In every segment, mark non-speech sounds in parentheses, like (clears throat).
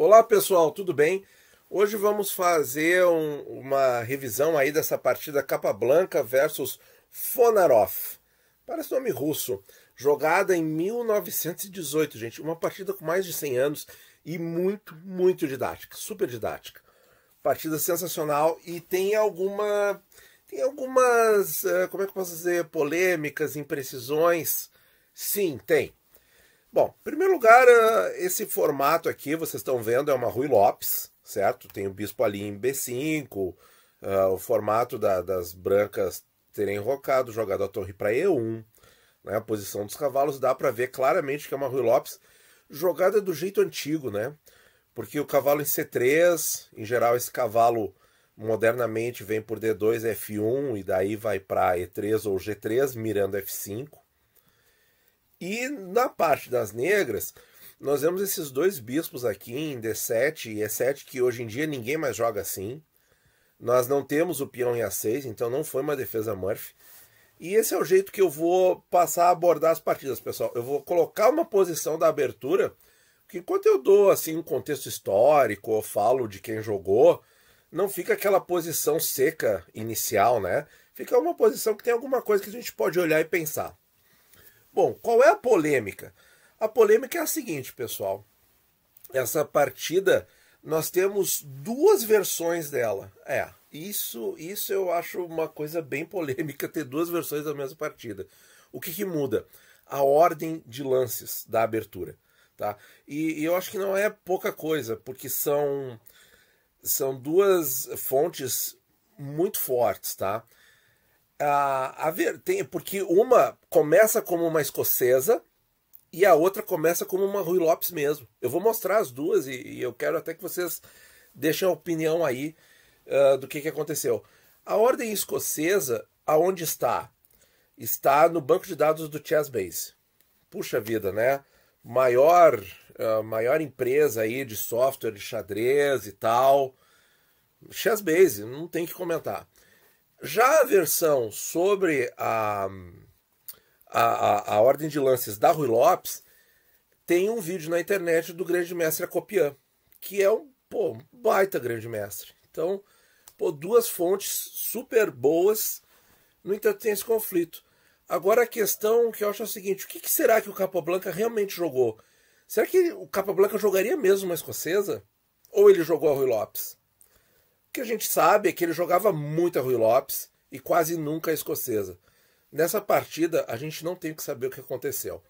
Olá pessoal, tudo bem? Hoje vamos fazer um, uma revisão aí dessa partida Capablanca versus Fonarov. Parece nome russo. Jogada em 1918, gente. Uma partida com mais de 100 anos e muito, muito didática. Super didática. Partida sensacional e tem alguma... Tem algumas, eh, como é que eu posso dizer, polêmicas, imprecisões. Sim, tem. Bom, em primeiro lugar, eh, esse formato aqui, vocês estão vendo, é uma Rui Lopes, certo? Tem o bispo ali em B5, uh, eh, o formato da, das brancas terem rocado, jogado a torre para E1, né? a posição dos cavalos, dá para ver claramente que é uma Rui Lopes jogada do jeito antigo, né? Porque o cavalo em C3, em geral esse cavalo modernamente vem por D2, F1 e daí vai para E3 ou G3, mirando F5. E na parte das negras, nós vemos esses dois bispos aqui em D7 e E7, que hoje em dia ninguém mais joga assim. Nós não temos o peão em A6, então não foi uma defesa Murphy. E esse é o jeito que eu vou passar a abordar as partidas, pessoal. Eu vou colocar uma posição da abertura, que enquanto eu dou assim um contexto histórico, ou falo de quem jogou, não fica aquela posição seca inicial, né? Fica uma posição que tem alguma coisa que a gente pode olhar e pensar. Bom, qual é a polêmica? A polêmica é a seguinte, pessoal. Essa partida, nós temos duas versões dela. É, isso, isso eu acho uma coisa bem polêmica ter duas versões da mesma partida. O que, que muda? A ordem de lances da abertura. Tá? E, e, eu acho que não é pouca coisa, porque são, são duas fontes muito fortes, tá? A, a ver, tem, porque uma começa como uma escocesa e a outra começa como uma Rui Lopes mesmo. Eu vou mostrar as duas e, e eu quero até que vocês deixem a opinião aí uh, do que, que aconteceu. A ordem escocesa, aonde está? Está no banco de dados do Chessbase. Puxa vida, né? Maior, uh, maior empresa aí de software de xadrez e tal. Chessbase, não tem que comentar. Já a versão sobre a, a, a, ordem de lances da Rui Lopes tem um vídeo na internet do grande mestre Acopian, que é um pô, baita grande mestre. Então, pô, duas fontes super boas, no entanto tem esse conflito. Agora a questão que eu acho é o seguinte, o que, que será que o Capablanca realmente jogou? Será que o Capablanca jogaria mesmo uma escocesa? Ou ele jogou a Rui Lopes? Que a gente sabe é que ele jogava muito a Rui Lopes e quase nunca a escocesa. Nessa partida, a gente não tem que saber o que aconteceu.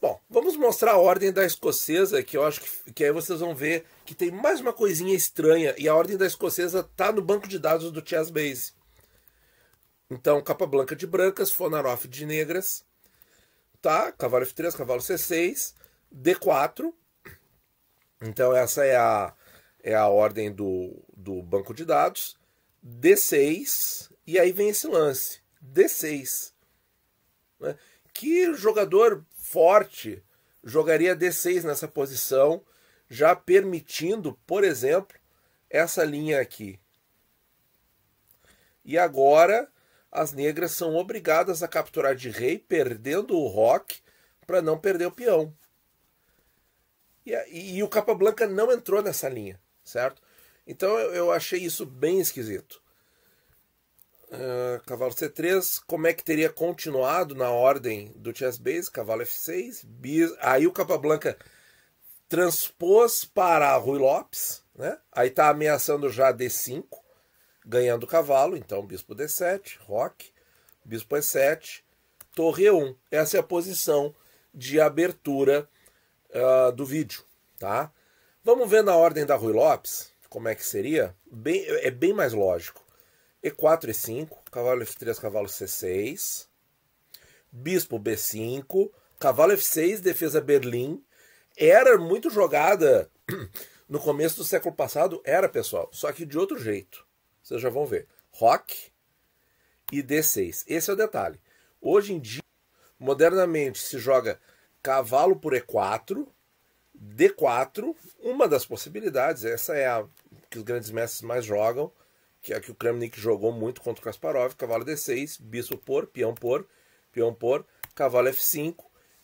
Bom, vamos mostrar a ordem da escocesa, que eu acho que, que aí vocês vão ver que tem mais uma coisinha estranha, e a ordem da escocesa está no banco de dados do Chess Base. Então, capa branca de brancas, Fonaroff de negras, tá? Cavalo F3, cavalo C6, D4. Então, essa é a, é a ordem do, do banco de dados, D6, e aí vem esse lance, D6. Né? Que jogador forte jogaria D6 nessa posição, já permitindo, por exemplo, essa linha aqui. E agora as negras são obrigadas a capturar de rei, perdendo o roque, para não perder o peão. E, e, e o não entrou nessa linha certo? Então eu, achei isso bem esquisito. Uh, cavalo C3, como é que teria continuado na ordem do chess base? Cavalo F6, bis... aí o Capablanca transpôs para Rui Lopes, né? Aí tá ameaçando já D5, ganhando o cavalo, então bispo D7, roque, bispo E7, torre E1. Essa é a posição de abertura uh, do vídeo, tá? Vamos ver na ordem da Rui Lopes, como é que seria? Bem, é bem mais lógico. E4, E5, cavalo F3, cavalo C6, bispo B5, cavalo F6, defesa Berlim. Era muito jogada (clears throat) no começo do século passado, era pessoal, só que de outro jeito. Vocês já vão ver. Rock e D6. Esse é o detalhe. Hoje em dia, modernamente, se joga cavalo por E4, D4, uma das possibilidades, essa é a que os grandes mestres mais jogam, que é a que o Kramnik jogou muito contra o Kasparov, cavalo D6, bispo por, peão por, peão por, cavalo F5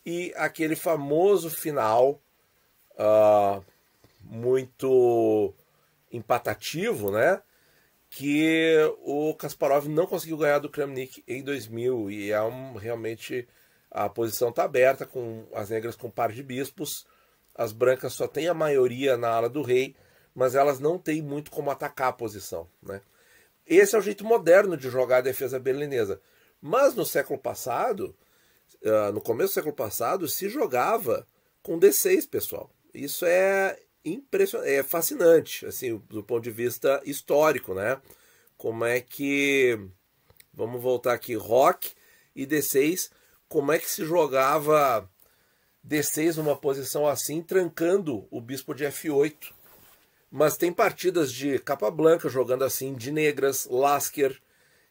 e aquele famoso final uh, muito empatativo, né? Que o Kasparov não conseguiu ganhar do Kramnik em 2000 e é um, realmente a posição está aberta com as negras com par de bispos, as brancas só têm a maioria na ala do rei, mas elas não têm muito como atacar a posição, né? Esse é o jeito moderno de jogar a defesa berlinesa. Mas no século passado, no começo do século passado, se jogava com D6, pessoal. Isso é impressionante, é fascinante, assim, do ponto de vista histórico, né? Como é que vamos voltar aqui, rock e D6, como é que se jogava D6 numa posição assim, trancando o bispo de F8. Mas tem partidas de capa branca jogando assim, de negras, Lasker.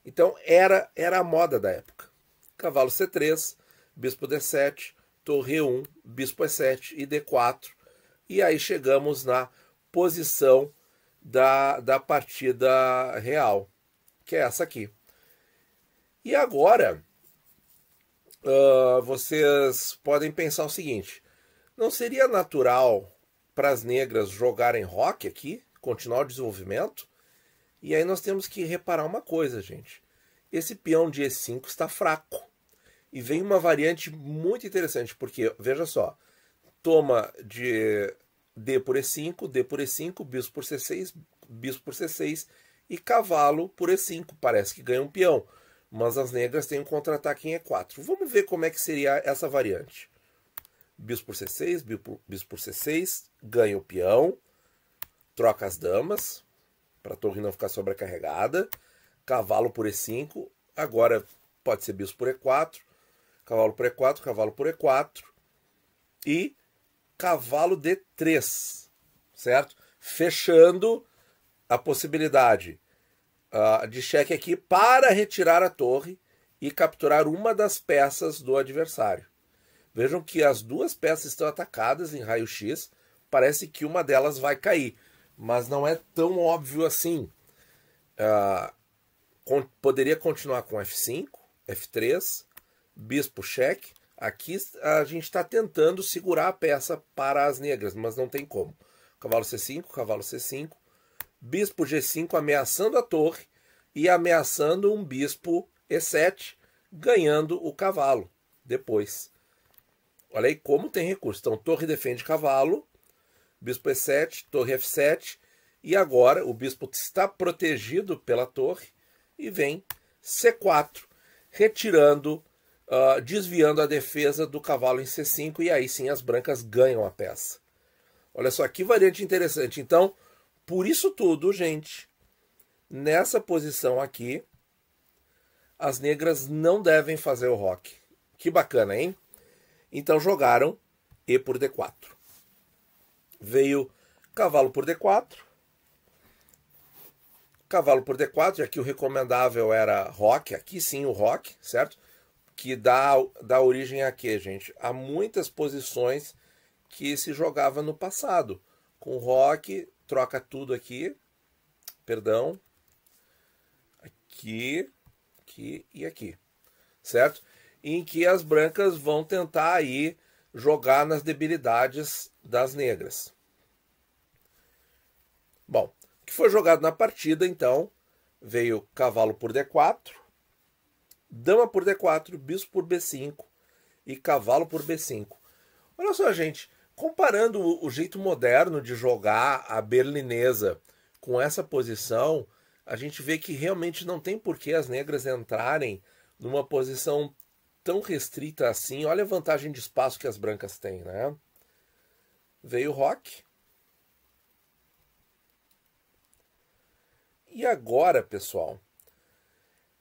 Então era era a moda da época. Cavalo C3, bispo D7, torre E1, bispo E7 e D4 e aí chegamos na posição da, da partida real, que é essa aqui. E agora, uh, vocês podem pensar o seguinte: não seria natural para as negras jogarem rock aqui, continuar o desenvolvimento? E aí nós temos que reparar uma coisa, gente. Esse peão de E5 está fraco. E vem uma variante muito interessante, porque, veja só, toma de D por E5, D por E5, bispo por C6, bispo por C6 e cavalo por E5. Parece que ganha um peão, mas as negras têm um contra-ataque em E4. Vamos ver como é que seria essa variante. Bispo por C6, bispo por C6, ganha o peão, troca as damas, para a torre não ficar sobrecarregada, cavalo por E5, agora pode ser bispo por E4, cavalo por E4, cavalo por E4, e cavalo D3, certo? Fechando a possibilidade uh, de cheque aqui para retirar a torre e capturar uma das peças do adversário. Vejam que as duas peças estão atacadas em raio-x, parece que uma delas vai cair, mas não é tão óbvio assim. Uh, con poderia continuar com F5, F3, bispo cheque, Aqui a gente está tentando segurar a peça para as negras, mas não tem como. Cavalo C5, cavalo C5, bispo G5 ameaçando a torre e ameaçando um bispo E7, ganhando o cavalo depois. Olha aí como tem recurso. Então, torre defende cavalo, bispo E7, torre F7, e agora o bispo está protegido pela torre e vem C4, retirando uh, desviando a defesa do cavalo em C5 e aí sim as brancas ganham a peça. Olha só que variante interessante. Então, por isso tudo, gente, nessa posição aqui, as negras não devem fazer o rock. Que bacana, hein? Então jogaram E por D4. Veio cavalo por D4. Cavalo por D4, e aqui o recomendável era rock, aqui sim o rock, certo? que dá, dá origem a gente? A muitas posições que se jogava no passado. Com rock, troca tudo aqui, perdão, aqui, aqui e aqui, certo? Em que as brancas vão tentar aí jogar nas debilidades das negras. Bom, o que foi jogado na partida, então, veio cavalo por D4, dama por D4, bispo por B5 e cavalo por B5. Olha só, gente, comparando o jeito moderno de jogar a berlinesa com essa posição, a gente vê que realmente não tem por que as negras entrarem numa posição tão restrita assim. Olha a vantagem de espaço que as brancas têm, né? Veio o rock. E agora, pessoal,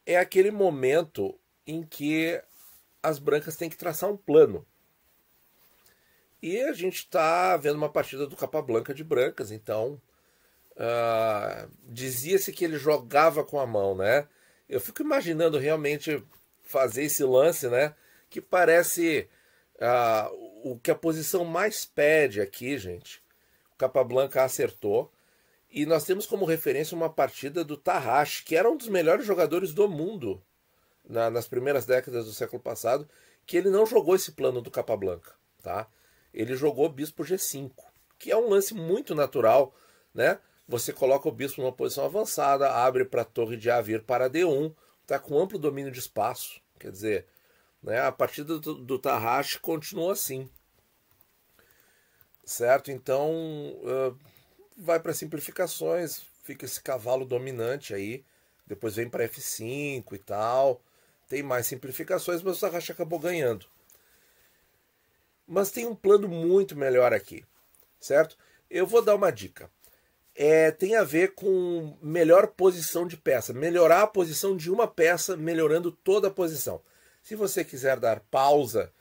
é aquele momento em que as brancas têm que traçar um plano. E a gente está vendo uma partida do Capa Blanca de brancas, então uh, dizia-se que ele jogava com a mão, né? Eu fico imaginando realmente fazer esse lance, né? Que parece uh, o que a posição mais pede aqui, gente. O Capa Blanca acertou. E nós temos como referência uma partida do Tahashi, que era um dos melhores jogadores do mundo na, nas primeiras décadas do século passado, que ele não jogou esse plano do Capablanca, tá? Ele jogou bispo G5, que é um lance muito natural, né? Você coloca o bispo numa posição avançada, abre para a torre de A vir para D1, está com amplo domínio de espaço. Quer dizer, né, a partida do, do Tarrashi continua assim. Certo? Então, uh, vai para simplificações, fica esse cavalo dominante aí, depois vem para F5 e tal. Tem mais simplificações, mas o Tarrashi acabou ganhando. Mas tem um plano muito melhor aqui, certo? Eu vou dar uma dica. É, tem a ver com melhor posição de peça, melhorar a posição de uma peça, melhorando toda a posição. Se você quiser dar pausa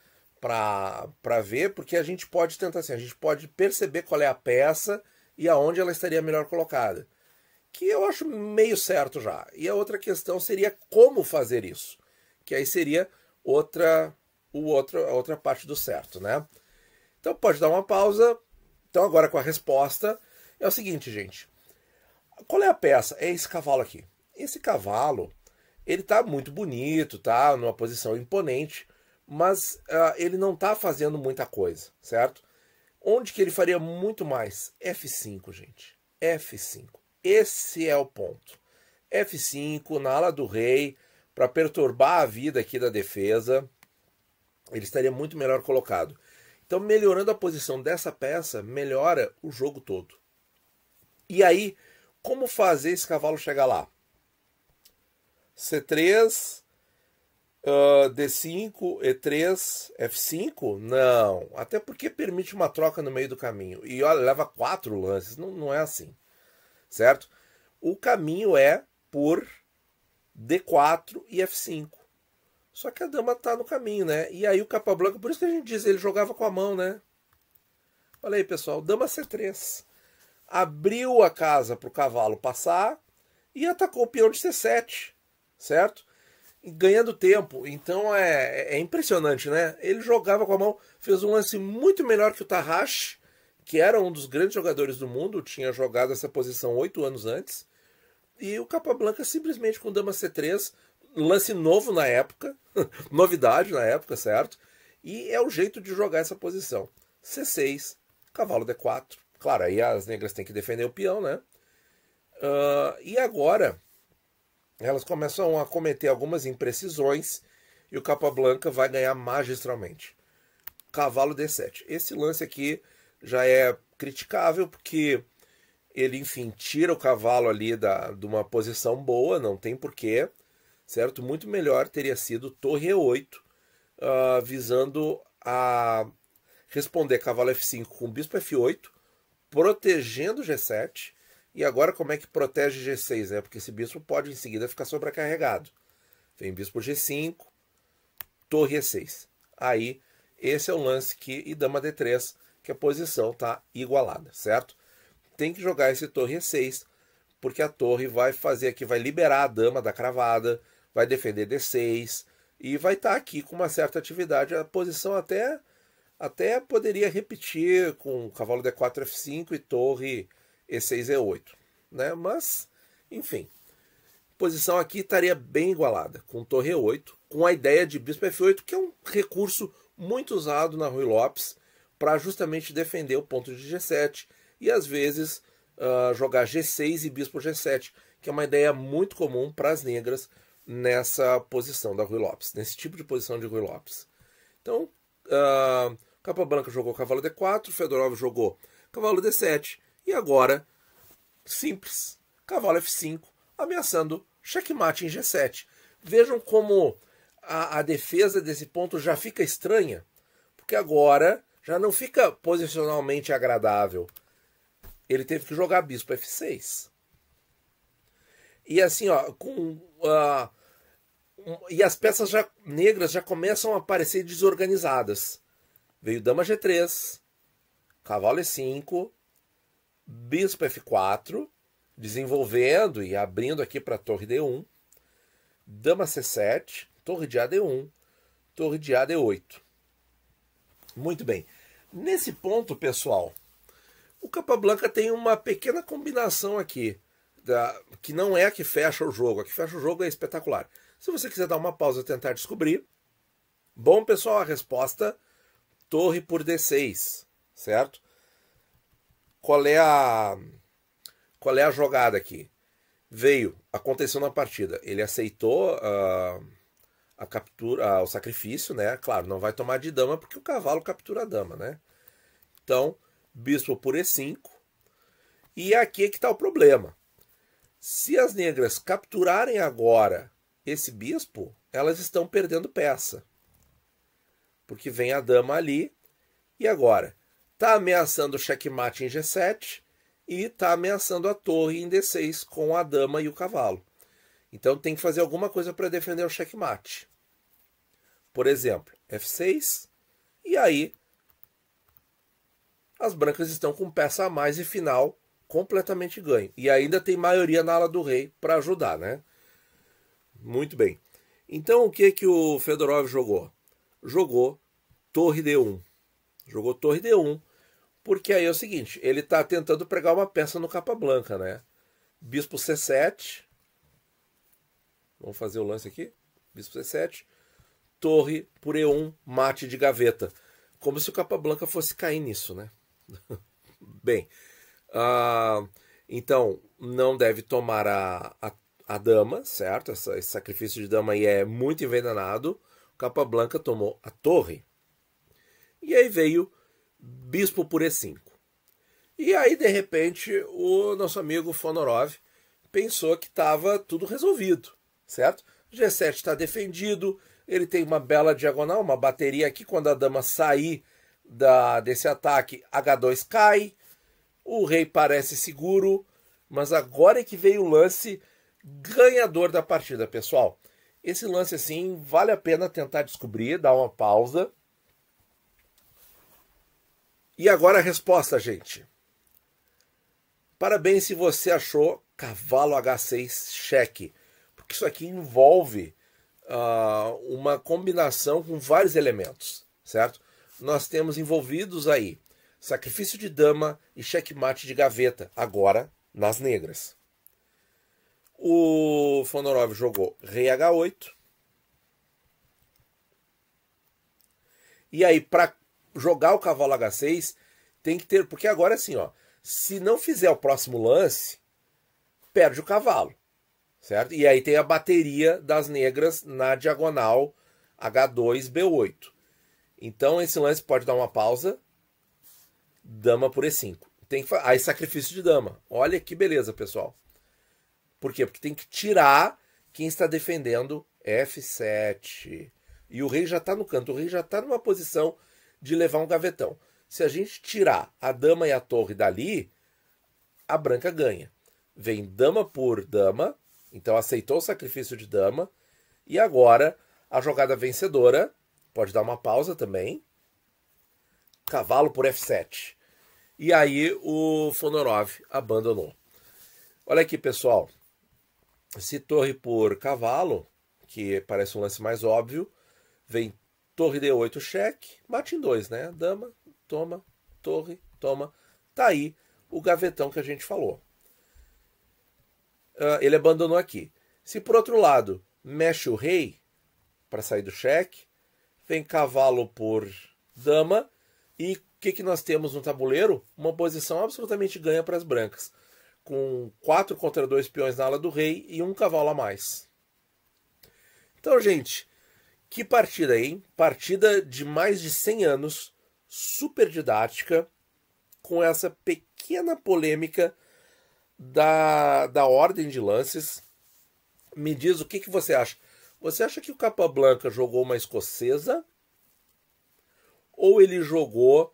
para ver, porque a gente pode tentar assim, a gente pode perceber qual é a peça e aonde ela estaria melhor colocada. Que eu acho meio certo já. E a outra questão seria como fazer isso. Que aí seria outra o outro, a outra parte do certo, né? Então pode dar uma pausa. Então agora com a resposta é o seguinte, gente. Qual é a peça? É esse cavalo aqui. Esse cavalo, ele tá muito bonito, tá numa posição imponente, mas uh, ele não tá fazendo muita coisa, certo? Onde que ele faria muito mais? F5, gente. F5. Esse é o ponto. F5 na ala do rei para perturbar a vida aqui da defesa ele estaria muito melhor colocado. Então, melhorando a posição dessa peça, melhora o jogo todo. E aí, como fazer esse cavalo chegar lá? C3, uh, D5, E3, F5? Não. Até porque permite uma troca no meio do caminho. E olha, leva quatro lances. Não, não é assim. Certo? O caminho é por D4 e F5. Só que a dama tá no caminho, né? E aí o Capablanca, por isso que a gente diz, ele jogava com a mão, né? Olha aí, pessoal, dama C3. Abriu a casa para o cavalo passar e atacou o peão de C7, certo? Ganhando tempo. Então é, é impressionante, né? Ele jogava com a mão, fez um lance muito melhor que o Tarrashi, que era um dos grandes jogadores do mundo, tinha jogado essa posição oito anos antes. E o Capablanca simplesmente com dama C3 lance novo na época, (laughs) novidade na época, certo? E é o jeito de jogar essa posição. C6, cavalo D4. Claro, aí as negras têm que defender o peão, né? Uh, e agora elas começam a cometer algumas imprecisões e o Capablanca vai ganhar magistralmente. Cavalo D7. Esse lance aqui já é criticável porque ele, enfim, tira o cavalo ali da, de uma posição boa, não tem porquê certo? Muito melhor teria sido torre E8, uh, ah, visando a responder cavalo F5 com bispo F8, protegendo G7. E agora como é que protege G6, né? Porque esse bispo pode em seguida ficar sobrecarregado. Vem bispo G5, torre E6. Aí, esse é o lance que e dama D3, que a posição está igualada, certo? Tem que jogar esse torre E6, porque a torre vai fazer aqui, vai liberar a dama da cravada, vai defender D6 e vai estar tá aqui com uma certa atividade. A posição até até poderia repetir com cavalo D4 F5 e torre E6 E8, né? Mas, enfim, posição aqui estaria bem igualada, com torre E8, com a ideia de bispo F8, que é um recurso muito usado na Rui Lopes para justamente defender o ponto de G7 e às vezes uh, jogar G6 e bispo G7, que é uma ideia muito comum para as negras nessa posição da Rui Lopes, nesse tipo de posição de Rui Lopes. Então, uh, Capa Branca jogou cavalo D4, Fedorov jogou cavalo D7 e agora, simples, cavalo F5, ameaçando checkmate em G7. Vejam como a, a defesa desse ponto já fica estranha, porque agora já não fica posicionalmente agradável. Ele teve que jogar bispo F6. E assim, ó, com uh, e as peças já negras já começam a aparecer desorganizadas. Veio dama G3, cavalo E5, bispo F4, desenvolvendo e abrindo aqui para torre D1, dama C7, torre de AD1, torre de AD8. Muito bem. Nesse ponto, pessoal, o Capablanca tem uma pequena combinação aqui, da, que não é a que fecha o jogo. A que fecha o jogo é espetacular. Se você quiser dar uma pausa e tentar descobrir. Bom, pessoal, a resposta: torre por D6, certo? qual é a qual é a jogada aqui? Veio, aconteceu na partida. Ele aceitou uh, a captura, uh, o sacrifício, né? Claro, não vai tomar de dama porque o cavalo captura a dama, né? Então, bispo por E5. E aqui é que está o problema. Se as negras capturarem agora esse bispo, elas estão perdendo peça. Porque vem a dama ali. E agora? Está ameaçando o checkmate em G7 e está ameaçando a torre em D6 com a dama e o cavalo. Então tem que fazer alguma coisa para defender o checkmate. Por exemplo, F6, e aí as brancas estão com peça a mais e final completamente ganho. E ainda tem maioria na ala do rei para ajudar, né? Muito bem. Então o que que o Fedorov jogou? Jogou torre D1. Jogou torre D1 porque aí é o seguinte, ele está tentando pregar uma peça no capa blanca, né? Bispo C7. Vamos fazer o lance aqui. Bispo C7. Torre por E1, mate de gaveta. Como se o capa blanca fosse cair nisso, né? (laughs) Bem, uh, então não deve tomar a, a, a dama, certo? Essa, esse sacrifício de dama aí é muito envenenado. Capa blanca tomou a torre. E aí veio bispo por E5. E aí, de repente, o nosso amigo Fonorov pensou que estava tudo resolvido, certo? G7 está defendido, ele tem uma bela diagonal, uma bateria aqui. Quando a dama sair da, desse ataque, H2 cai, o rei parece seguro, mas agora é que veio o lance ganhador da partida, pessoal. Esse lance, assim, vale a pena tentar descobrir, dar uma pausa e agora a resposta, gente. Parabéns se você achou cavalo H6 cheque, porque isso aqui envolve uh, uma combinação com vários elementos, certo? Nós temos envolvidos aí sacrifício de dama e checkmate de gaveta, agora nas negras. O Fonorov jogou rei H8. E aí, para jogar o cavalo H6, tem que ter. Porque agora assim, ó. Se não fizer o próximo lance, perde o cavalo. Certo? E aí tem a bateria das negras na diagonal H2, B8. Então esse lance pode dar uma pausa. Dama por E5. Tem que, aí sacrifício de dama. Olha que beleza, pessoal. Por quê? Porque tem que tirar quem está defendendo F7. E o rei já está no canto. O rei já está numa posição de levar um gavetão. Se a gente tirar a dama e a torre dali, a branca ganha. Vem dama por dama, então aceitou o sacrifício de dama. E agora a jogada vencedora, pode dar uma pausa também. Cavalo por F7. E aí o Fonorov abandonou. Olha aqui, pessoal. Se torre por cavalo, que parece um lance mais óbvio, vem Torre D8, cheque. Mate em dois, né? Dama, toma, torre, toma. Tá aí o gavetão que a gente falou. Uh, ele abandonou aqui. Se por outro lado mexe o rei para sair do cheque, vem cavalo por dama e o que, que nós temos no tabuleiro? Uma posição absolutamente ganha para as brancas, com quatro contra dois peões na ala do rei e um cavalo a mais. Então, gente, que partida, hein? Partida de mais de 100 anos, super didática, com essa pequena polêmica da, da ordem de lances. Me diz o que, que você acha. Você acha que o Capablanca jogou uma escocesa? Ou ele jogou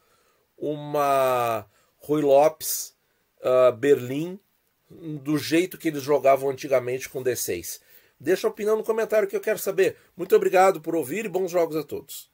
uma Rui Lopes uh, Berlim do jeito que eles jogavam antigamente com D6? Deixa a opinião no comentário que eu quero saber. Muito obrigado por ouvir e bons jogos a todos.